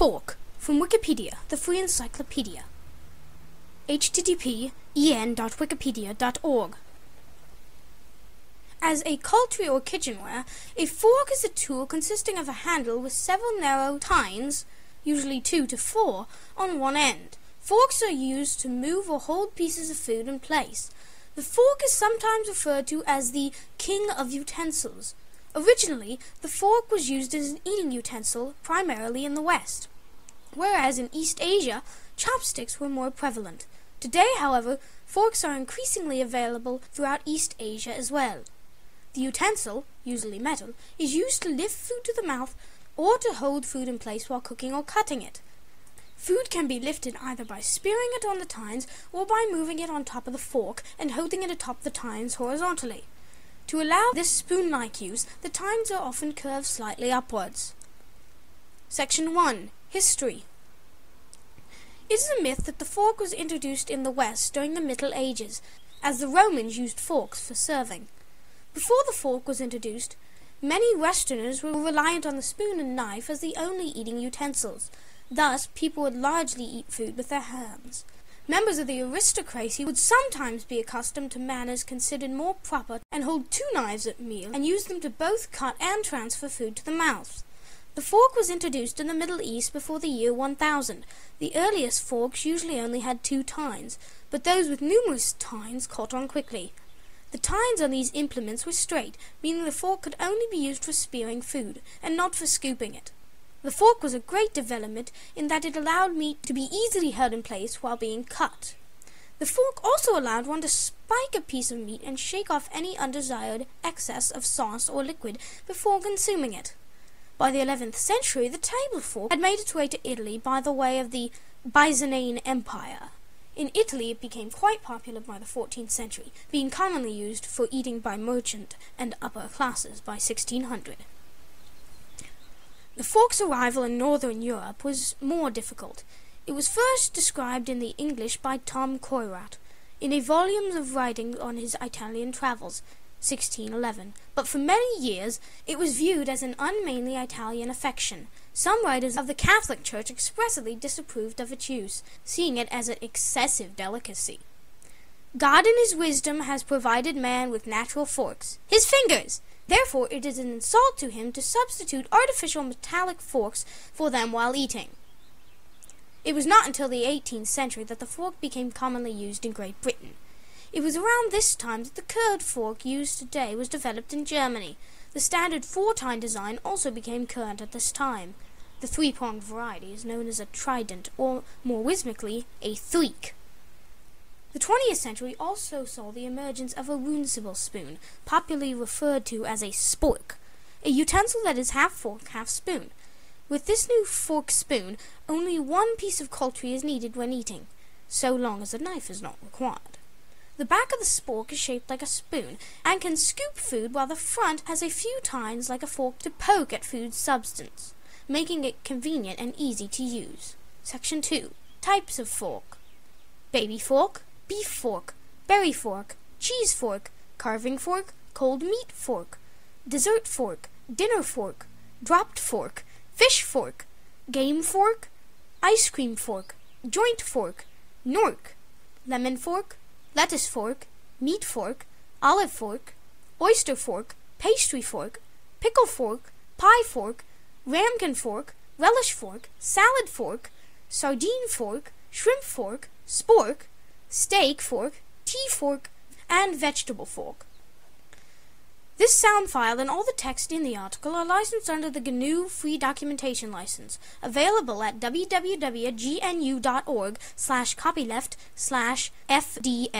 Fork from Wikipedia, the free encyclopedia. http en.wikipedia.org As a cutlery or kitchenware, a fork is a tool consisting of a handle with several narrow tines, usually two to four, on one end. Forks are used to move or hold pieces of food in place. The fork is sometimes referred to as the king of utensils. Originally, the fork was used as an eating utensil primarily in the West, whereas in East Asia, chopsticks were more prevalent. Today, however, forks are increasingly available throughout East Asia as well. The utensil, usually metal, is used to lift food to the mouth or to hold food in place while cooking or cutting it. Food can be lifted either by spearing it on the tines or by moving it on top of the fork and holding it atop the tines horizontally. To allow this spoon-like use, the tines are often curved slightly upwards. Section 1. History It is a myth that the fork was introduced in the West during the Middle Ages, as the Romans used forks for serving. Before the fork was introduced, many Westerners were reliant on the spoon and knife as the only eating utensils. Thus, people would largely eat food with their hands. Members of the aristocracy would sometimes be accustomed to manners considered more proper and hold two knives at meal and use them to both cut and transfer food to the mouth. The fork was introduced in the Middle East before the year 1000. The earliest forks usually only had two tines, but those with numerous tines caught on quickly. The tines on these implements were straight, meaning the fork could only be used for spearing food, and not for scooping it. The fork was a great development in that it allowed meat to be easily held in place while being cut. The fork also allowed one to spike a piece of meat and shake off any undesired excess of sauce or liquid before consuming it. By the 11th century, the table fork had made its way to Italy by the way of the Byzantine Empire. In Italy, it became quite popular by the 14th century, being commonly used for eating by merchant and upper classes by 1600. The fork's arrival in northern Europe was more difficult. It was first described in the English by Tom Coryat in a volume of writing on his Italian travels, 1611, but for many years it was viewed as an unmanly Italian affection. Some writers of the Catholic Church expressly disapproved of its use, seeing it as an excessive delicacy. God in his wisdom has provided man with natural forks, his fingers, Therefore, it is an insult to him to substitute artificial metallic forks for them while eating. It was not until the 18th century that the fork became commonly used in Great Britain. It was around this time that the curved fork used today was developed in Germany. The standard four-tine design also became current at this time. The three-pronged variety is known as a trident, or more rhythmically, a threek. The 20th century also saw the emergence of a runcible spoon, popularly referred to as a spork, a utensil that is half fork, half spoon. With this new fork spoon, only one piece of cutlery is needed when eating, so long as a knife is not required. The back of the spork is shaped like a spoon and can scoop food, while the front has a few tines like a fork to poke at food substance, making it convenient and easy to use. Section 2 Types of fork Baby fork, beef fork, berry fork, cheese fork, carving fork, cold meat fork, dessert fork, dinner fork, dropped fork, fish fork, game fork, ice cream fork, joint fork, knork, lemon fork, lettuce fork, meat fork, olive fork, oyster fork, pastry fork, pickle fork, pie fork, ramekin fork, relish fork, salad fork, sardine fork, shrimp fork, spork, steak fork, tea fork, and vegetable fork. This sound file and all the text in the article are licensed under the GNU Free Documentation License, available at www.gnu.org slash copyleft slash fdl.html.